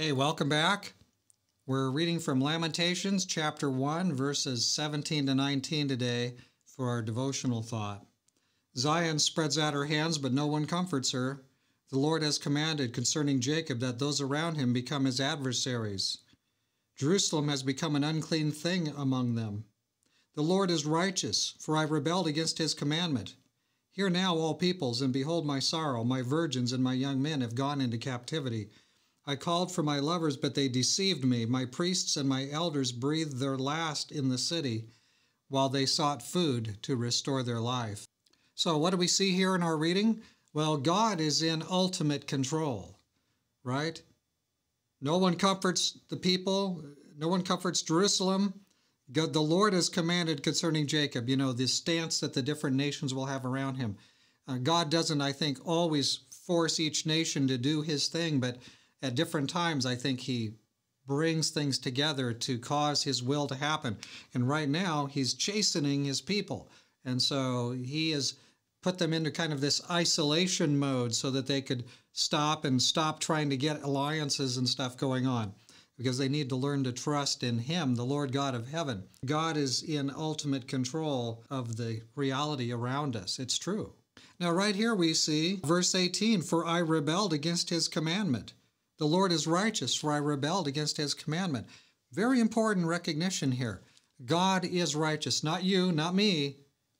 Hey, welcome back. We're reading from Lamentations chapter 1, verses 17 to 19 today for our devotional thought. Zion spreads out her hands, but no one comforts her. The Lord has commanded concerning Jacob that those around him become his adversaries. Jerusalem has become an unclean thing among them. The Lord is righteous, for I rebelled against his commandment. Hear now, all peoples, and behold my sorrow. My virgins and my young men have gone into captivity. I called for my lovers, but they deceived me. My priests and my elders breathed their last in the city, while they sought food to restore their life. So, what do we see here in our reading? Well, God is in ultimate control, right? No one comforts the people, no one comforts Jerusalem. God, the Lord has commanded concerning Jacob, you know, the stance that the different nations will have around him. Uh, God doesn't, I think, always force each nation to do his thing, but at different times, I think he brings things together to cause his will to happen. And right now, he's chastening his people. And so he has put them into kind of this isolation mode so that they could stop and stop trying to get alliances and stuff going on because they need to learn to trust in Him, the Lord God of heaven. God is in ultimate control of the reality around us. It's true. Now, right here we see verse 18 For I rebelled against His commandment. The Lord is righteous, for I rebelled against His commandment. Very important recognition here. God is righteous, not you, not me.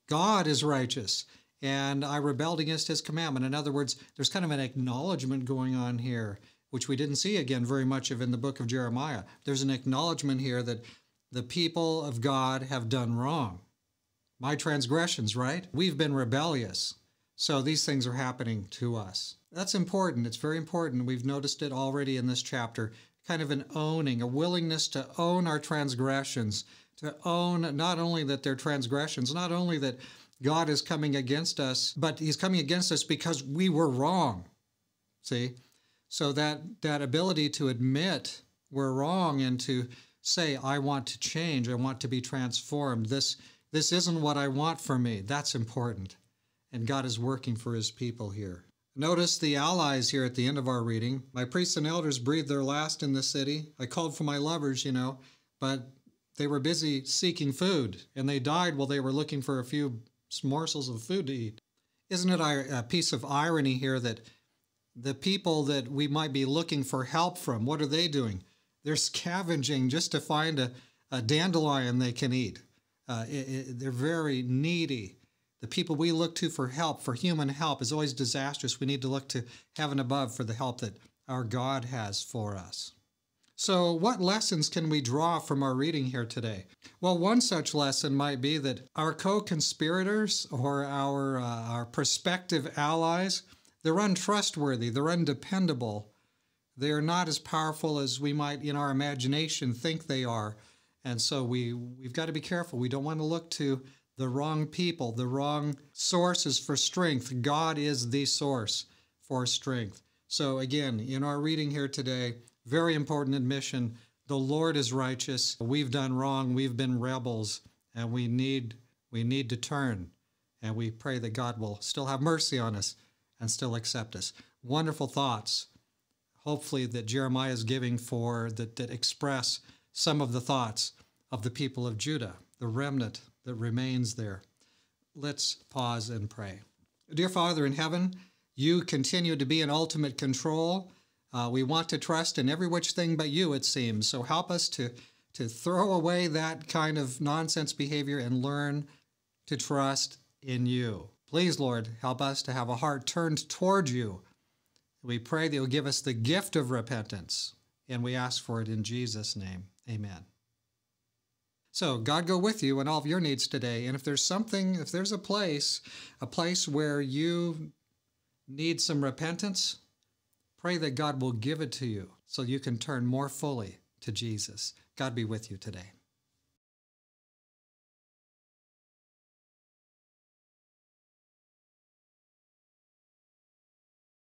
God is righteous. And I rebelled against his commandment. In other words, there's kind of an acknowledgement going on here which we didn't see again very much of in the book of Jeremiah. There's an acknowledgement here that the people of God have done wrong. My transgressions, right? We've been rebellious. So these things are happening to us. That's important. It's very important. We've noticed it already in this chapter. Kind of an owning, a willingness to own our transgressions, to own not only that they're transgressions, not only that God is coming against us, but He's coming against us because we were wrong. See? So that that ability to admit we're wrong and to say I want to change, I want to be transformed. This this isn't what I want for me. That's important. And God is working for his people here. Notice the allies here at the end of our reading. My priests and elders breathed their last in the city. I called for my lovers, you know, but they were busy seeking food, and they died while they were looking for a few morsels of food to eat. Isn't it a piece of irony here that the people that we might be looking for help from, what are they doing? They're scavenging just to find a, a dandelion they can eat. Uh, it, it, they're very needy. The people we look to for help, for human help, is always disastrous. We need to look to heaven above for the help that our God has for us. So, what lessons can we draw from our reading here today? Well, one such lesson might be that our co conspirators or our, uh, our prospective allies they're untrustworthy, they're undependable. They are not as powerful as we might in our imagination think they are. And so we, we've got to be careful. We don't want to look to the wrong people, the wrong sources for strength. God is the source for strength. So, again, in our reading here today, very important admission the Lord is righteous. We've done wrong. We've been rebels, and we need, we need to turn. And we pray that God will still have mercy on us and still accept us. Wonderful thoughts, hopefully, that Jeremiah is giving for that, that express some of the thoughts of the people of Judah, the remnant that remains there. Let's pause and pray. Dear Father in heaven, you continue to be in ultimate control. Uh, we want to trust in every which thing but you, it seems. So help us to, to throw away that kind of nonsense behavior and learn to trust in you. Please, Lord, help us to have a heart turned toward you. We pray that you'll give us the gift of repentance, and we ask for it in Jesus' name. Amen. So, God go with you in all of your needs today. And if there's something, if there's a place, a place where you need some repentance, pray that God will give it to you so you can turn more fully to Jesus. God be with you today.